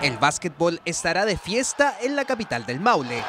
El básquetbol estará de fiesta en la capital del Maule.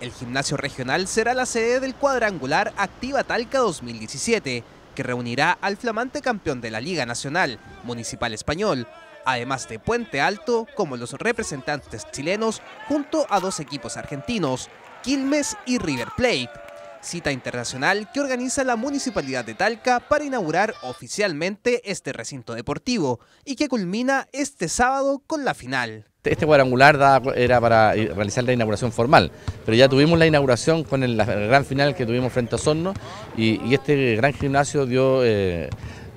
El gimnasio regional será la sede del cuadrangular Activa Talca 2017, que reunirá al flamante campeón de la Liga Nacional, Municipal Español, además de Puente Alto como los representantes chilenos junto a dos equipos argentinos, Quilmes y River Plate cita internacional que organiza la Municipalidad de Talca para inaugurar oficialmente este recinto deportivo y que culmina este sábado con la final. Este cuadrangular era para realizar la inauguración formal, pero ya tuvimos la inauguración con el, gran final que tuvimos frente a Osorno y, este gran gimnasio dio... Eh,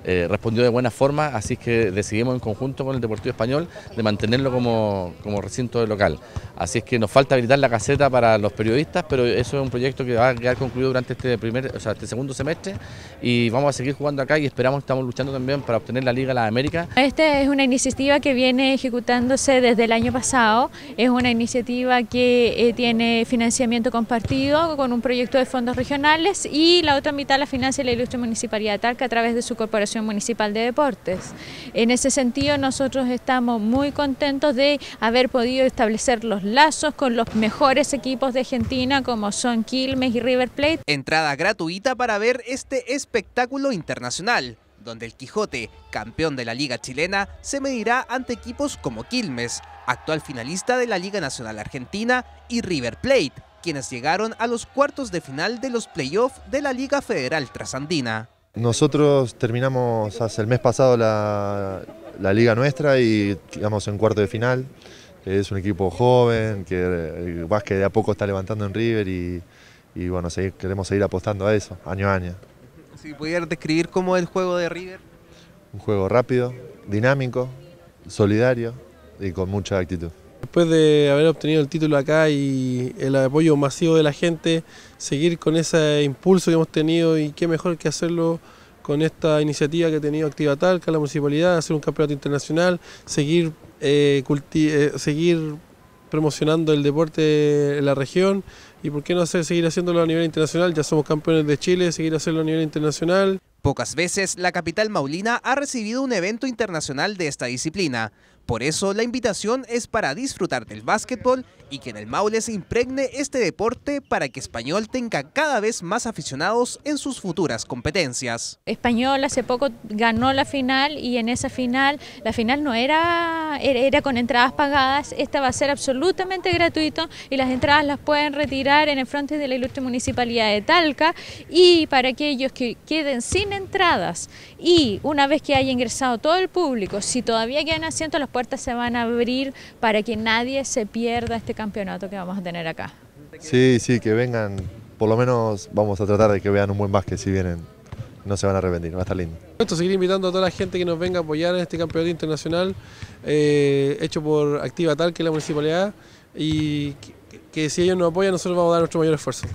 eh, respondió de buena forma, así que decidimos en conjunto con el Deportivo Español de mantenerlo como, como recinto local. Así es que nos falta habilitar la caseta para los periodistas, pero eso es un proyecto que va a quedar concluido durante este primer, o sea, este segundo semestre y vamos a seguir jugando acá y esperamos, estamos luchando también para obtener la Liga de las Américas. Esta es una iniciativa que viene ejecutándose desde el año pasado, es una iniciativa que eh, tiene financiamiento compartido con un proyecto de fondos regionales y la otra mitad la financia la Ilustre Municipalidad de Talca a través de su corporación Municipal de Deportes. En ese sentido nosotros estamos muy contentos de haber podido establecer los lazos con los mejores equipos de Argentina como son Quilmes y River Plate. Entrada gratuita para ver este espectáculo internacional donde el Quijote, campeón de la Liga chilena, se medirá ante equipos como Quilmes, actual finalista de la Liga Nacional Argentina, y River Plate, quienes llegaron a los cuartos de final de los playoffs de la Liga Federal Trasandina. Nosotros terminamos hace el mes pasado la, liga nuestra y quedamos en cuarto de final. Es un equipo joven, que el básquet de a poco está levantando en River y, bueno, queremos seguir apostando a eso, año a año. Si pudieras describir cómo es el juego de River. Un juego rápido, dinámico, solidario y con mucha actitud. Después de haber obtenido el título acá y el apoyo masivo de la gente, seguir con ese impulso que hemos tenido y qué mejor que hacerlo con esta iniciativa que ha tenido Activa Talca, la municipalidad, hacer un campeonato internacional, seguir, eh, eh, seguir promocionando el deporte en la región y por qué no hacer, seguir haciéndolo a nivel internacional, ya somos campeones de Chile, seguir hacerlo a nivel internacional. Pocas veces la capital maulina ha recibido un evento internacional de esta disciplina. Por eso la invitación es para disfrutar del básquetbol y que en el Maule se impregne este deporte para que Español tenga cada vez más aficionados en sus futuras competencias. Español hace poco ganó la final y en esa final, la final no era, era con entradas pagadas, esta va a ser absolutamente gratuito y las entradas las pueden retirar en el frente de la ilustre municipalidad de Talca y para aquellos que queden sin entradas y una vez que haya ingresado todo el público, si todavía quedan asientos, las puertas se van a abrir para que nadie se pierda este campeonato que vamos a tener acá. Sí, sí, que vengan, por lo menos vamos a tratar de que vean un buen básquet si vienen, no se van a arrepentir, va a estar lindo. Esto seguir invitando a toda la gente que nos venga a apoyar en este campeonato internacional eh, hecho por Activa Tal, que es la municipalidad, y que, que si ellos nos apoyan nosotros vamos a dar nuestro mayor esfuerzo.